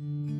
you